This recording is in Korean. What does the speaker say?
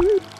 Boop.